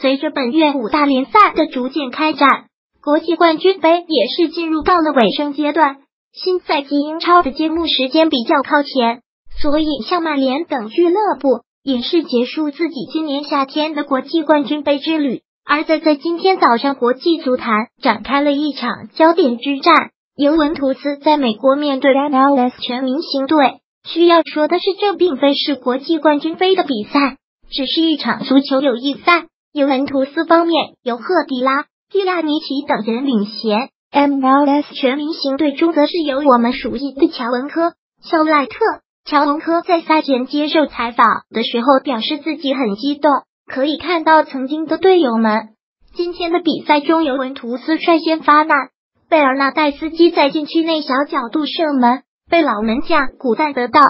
随着本月五大联赛的逐渐开展，国际冠军杯也是进入到了尾声阶段。新赛季英超的揭幕时间比较靠前，所以像曼联等俱乐部也是结束自己今年夏天的国际冠军杯之旅。而在在今天早上，国际足坛展开了一场焦点之战，尤文图斯在美国面对 MLS 全明星队。需要说的是，这并非是国际冠军杯的比赛，只是一场足球友谊赛。尤文图斯方面由赫迪拉、蒂亚尼奇等人领衔，MLS 全明星队中则是由我们熟悉的乔文科、肖赖特。乔文科在赛前接受采访的时候表示自己很激动，可以看到曾经的队友们。今天的比赛中，尤文图斯率先发难，贝尔纳代斯基在禁区内小角度射门。被老门将古赞得到，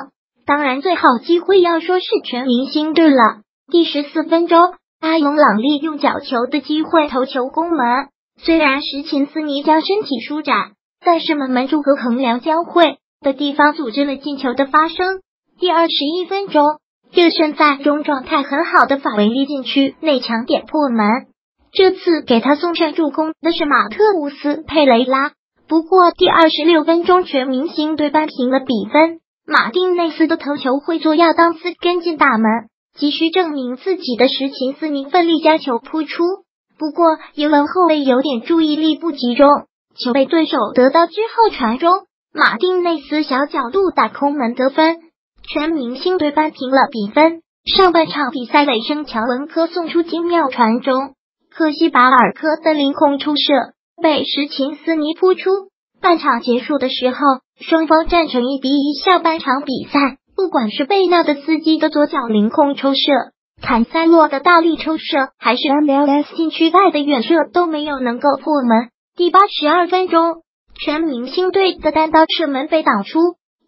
当然最好机会要说是全明星队了。第十四分钟，阿勇朗利用角球的机会头球攻门，虽然什琴斯尼将身体舒展，但是门门柱和横梁交汇的地方阻止了进球的发生。第二十一分钟，热身赛中状态很好的法维利禁区内强点破门，这次给他送上助攻的是马特乌斯佩雷拉。不过，第二十六分钟，全明星队扳平了比分。马丁内斯的头球会做亚当斯跟进大门，急需证明自己的什琴斯尼奋力将球扑出。不过，尤文后卫有点注意力不集中，球被对手得到之后传中，马丁内斯小角度打空门得分，全明星队扳平了比分。上半场比赛尾声，乔文科送出精妙传中，可惜巴尔科的凌空出射。被什琴斯尼扑出。半场结束的时候，双方战成一比一。下半场比赛，不管是贝纳的司机的左脚凌空抽射，坎塞洛的大力抽射，还是 MLS 禁区外的远射，都没有能够破门。第八十二分钟，全明星队的单刀射门被挡出，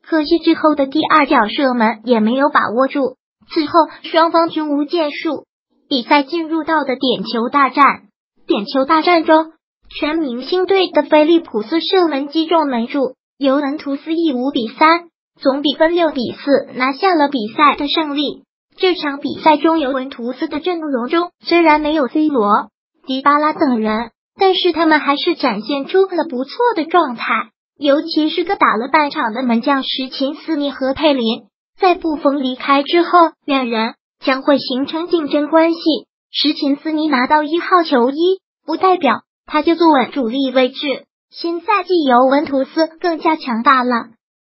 可惜之后的第二脚射门也没有把握住。此后双方均无建树，比赛进入到的点球大战。点球大战中。全明星队的菲利普斯射门击中门柱，尤文图斯以五比三总比分六比四拿下了比赛的胜利。这场比赛中，尤文图斯的阵容中虽然没有 C 罗、迪巴拉等人，但是他们还是展现出了不错的状态，尤其是个打了半场的门将什琴斯尼和佩林，在布冯离开之后，两人将会形成竞争关系。什琴斯尼拿到一号球衣，不代表。他就坐稳主力位置，新赛季尤文图斯更加强大了。